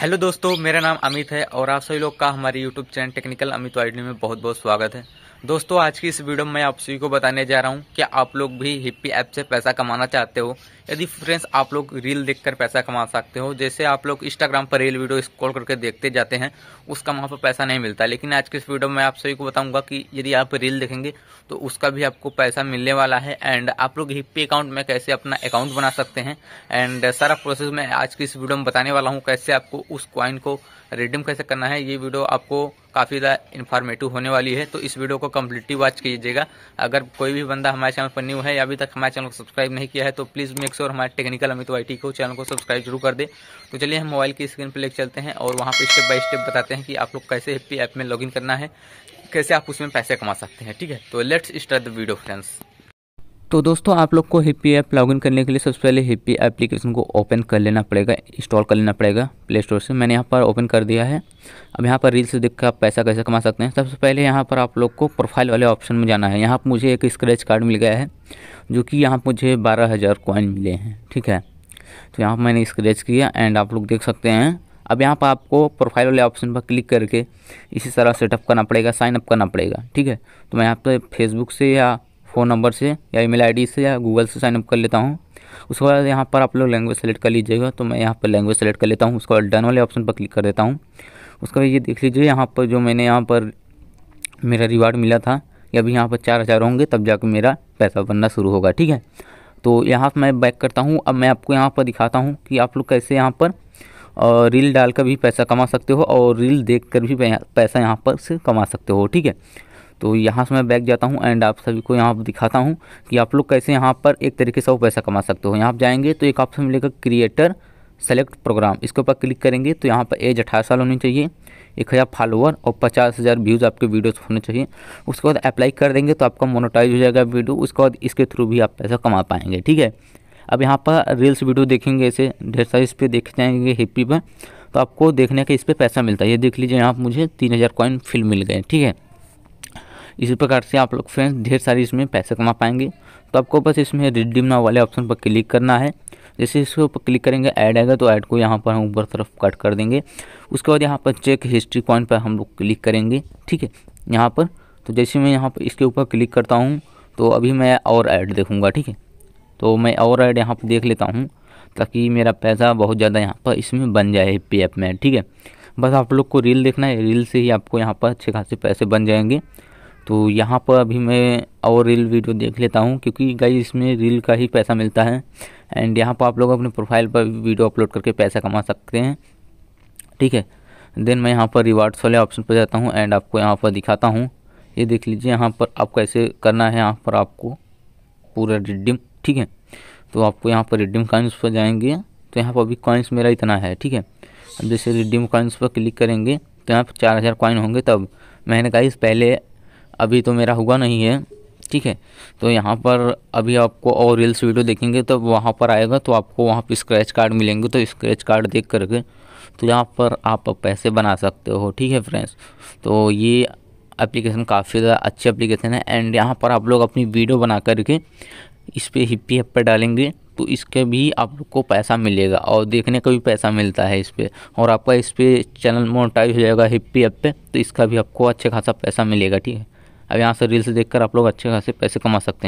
Hello दोस्तों, मेरा नाम अमित है और आप सभी लोग का हमारे यूट्यूब चैनल टेक्निकल अमित वाइडनी में बहुत बहुत स्वागत है। दोस्तों, आज की इस वीडियो में मैं आप सभी को बताने जा रहा हूँ कि आप लोग भी हिप्पी ऐप से पैसा कमाना चाहते हो। यदि फ्रेंड्स आप लोग रील देखकर पैसा कमा सकते हो। जैसे आप लोग इंस्टाग्राम पर रील वीडियो स्क्रॉल करके देखते जाते हैं, उसका वहाँ पर पैसा नहीं मिलता। लेकिन आज की इस वीडियो में आप सभी को बताऊँगा कि यदि आप रील देखेंगे तो उसका भी आपको पैसा मिलने वाला है। एंड आप लोग हिप्पी अकाउंट में कैसे अपना अकाउंट बना सकते हैं? एंड सारा प्रोसेस मैं आज की इस वीडियो में बताने वाला हूँ, कैसे आपको उस क्वाइन को रिडीम कैसे करना है। ये वीडियो आपको काफ़ी ज़्यादा इन्फॉर्मेटिव होने वाली है तो इस वीडियो को कम्प्लीटली वॉच कीजिएगा। अगर कोई भी बंदा हमारे चैनल पर न्यू है या अभी तक हमारे चैनल को सब्सक्राइब नहीं किया है तो प्लीज़ मेक श्योर हमारे टेक्निकल अमित वाई को चैनल को सब्सक्राइब ज़रूर कर दे। तो चलिए हम मोबाइल की स्क्रीन पर लेकर चलते हैं और वहाँ पर स्टेप बाई स्टेप बताते हैं कि आप लोग कैसे हैप्पी ऐप में लॉगिन करना है, कैसे आप उसमें पैसे कमा सकते हैं, ठीक है? तो let's start the video friends तो दोस्तों, आप लोग को हिप्पी ऐप लॉगिन करने के लिए सबसे पहले हिप्पी एप्लीकेशन को ओपन कर लेना पड़ेगा इंस्टॉल कर लेना पड़ेगा प्ले स्टोर से। मैंने यहाँ पर ओपन कर दिया है। अब यहाँ पर रील्स देख कर आप पैसा कैसे कमा सकते हैं। सबसे पहले यहाँ पर आप लोग को प्रोफ़ाइल वाले ऑप्शन में जाना है। यहाँ पर मुझे एक स्क्रैच कार्ड मिल गया है, जो कि यहाँ मुझे बारह हज़ार कॉइन मिले हैं, ठीक है? तो यहाँ पर मैंने स्क्रैच किया एंड आप लोग देख सकते हैं। अब यहाँ पर आपको प्रोफ़ाइल वाले ऑप्शन पर क्लिक करके इसी तरह सेटअप करना पड़ेगा साइन अप करना पड़ेगा, ठीक है? तो मैं यहाँ पर फेसबुक से या फ़ोन नंबर से या ईमेल आईडी से या गूगल से साइनअप कर लेता हूँ। उसके बाद यहाँ पर आप लोग लैंग्वेज सेलेक्ट कर लीजिएगा तो मैं यहाँ पर लैंग्वेज सेलेक्ट कर लेता हूँ। उसके बाद डन वाले ऑप्शन पर क्लिक कर देता हूँ। उसके बाद ये देख लीजिए, यहाँ पर जो मैंने यहाँ पर मेरा रिवार्ड मिला था, या अभी यहाँ पर चार हज़ार होंगे, तब जाकर मेरा पैसा बनना शुरू होगा, ठीक है? तो यहाँ मैं बैक करता हूँ। अब मैं आपको यहाँ पर दिखाता हूँ कि आप लोग कैसे यहाँ पर रील डाल कर भी पैसा कमा सकते हो और रील देख भी पैसा यहाँ पर से कमा सकते हो, ठीक है? तो यहाँ से मैं बैक जाता हूँ एंड आप सभी को यहाँ पर दिखाता हूँ कि आप लोग कैसे यहाँ पर एक तरीके से वो पैसा कमा सकते हो। यहाँ पर जाएँगे तो एक ऑप्शन मिलेगा क्रिएटर सेलेक्ट प्रोग्राम इसके ऊपर क्लिक करेंगे तो यहाँ पर एज अठारह साल होनी चाहिए, एक हज़ार फॉलोअर और पचास हज़ार व्यूज़ आपके वीडियोस होने चाहिए। उसके बाद अप्लाई कर देंगे तो आपका मोनोटाइज हो जाएगा वीडियो उसके बाद इसके थ्रू भी आप पैसा कमा पाएँगे, ठीक है? अब यहाँ पर रील्स वीडियो देखेंगे ऐसे ढेर सारे इस पर देख जाएँगे हिप्पी पर तो आपको देखने का इस पर पैसा मिलता है। ये देख लीजिए, यहाँ मुझे तीन हज़ार कॉइन फिल मिल गए, ठीक है? इसी प्रकार से आप लोग फ्रेंड्स ढेर सारी इसमें पैसे कमा पाएँगे। तो आपको बस इसमें रिडीम नाउ वाले ऑप्शन पर क्लिक करना है। जैसे इसके ऊपर क्लिक करेंगे ऐड आएगा तो ऐड को यहाँ पर हम ऊपर तरफ़ कट कर देंगे। उसके बाद यहाँ पर चेक हिस्ट्री पॉइंट पर हम लोग क्लिक करेंगे, ठीक है? यहाँ पर तो जैसे मैं यहाँ पर इसके ऊपर क्लिक करता हूँ तो अभी मैं और ऐड देखूँगा, ठीक है? तो मैं और ऐड यहाँ पर देख लेता हूँ, ताकि मेरा पैसा बहुत ज़्यादा यहाँ पर इसमें बन जाए पी में, ठीक है? बस आप लोग को रील देखना है रील से ही आपको यहाँ पर अच्छे खासे पैसे बन जाएँगे। तो यहाँ पर अभी मैं और रील वीडियो देख लेता हूँ, क्योंकि गाई इसमें रील का ही पैसा मिलता है। एंड यहाँ पर आप लोग अपने प्रोफ़ाइल पर वीडियो अपलोड करके पैसा कमा सकते हैं। ठीक है? देन मैं यहाँ पर रिवार्ड्स वाले ऑप्शन पर जाता हूँ एंड आपको यहाँ पर दिखाता हूँ। ये देख लीजिए, यहाँ पर आप कैसे करना है, यहाँ पर आपको पूरा रिडीम ठीक है? तो आपको यहाँ पर रिडीम कॉइन्स पर जाएँगे। तो यहाँ पर अभी कॉइन्स मेरा इतना है, ठीक है? अब जैसे रिडीम कॉइन्स पर क्लिक करेंगे तो यहाँ पर चार हज़ार कॉइन होंगे तब। मैंने कहा इस पहले अभी तो मेरा हुआ नहीं है, ठीक है? तो यहाँ पर अभी आपको और रील्स वीडियो देखेंगे तो वहाँ पर आएगा तो आपको वहाँ पर स्क्रैच कार्ड मिलेंगे तो स्क्रैच कार्ड देख करके तो यहाँ पर आप पैसे बना सकते हो, ठीक है फ्रेंड्स तो ये एप्लीकेशन काफ़ी ज़्यादा अच्छी एप्लीकेशन है एंड यहाँ पर आप लोग अपनी वीडियो बना करके इस पर हिप्पी ऐप पर डालेंगे तो इसके भी आप लोग को पैसा मिलेगा, और देखने का भी पैसा मिलता है इस पर और आपका इस पर चैनल मोनेटाइज हो जाएगा हिप्पी ऐप पे तो इसका भी आपको अच्छा खासा पैसा मिलेगा, ठीक है? अब यहाँ से रील्स देखकर आप लोग अच्छे खासे पैसे कमा सकते हैं।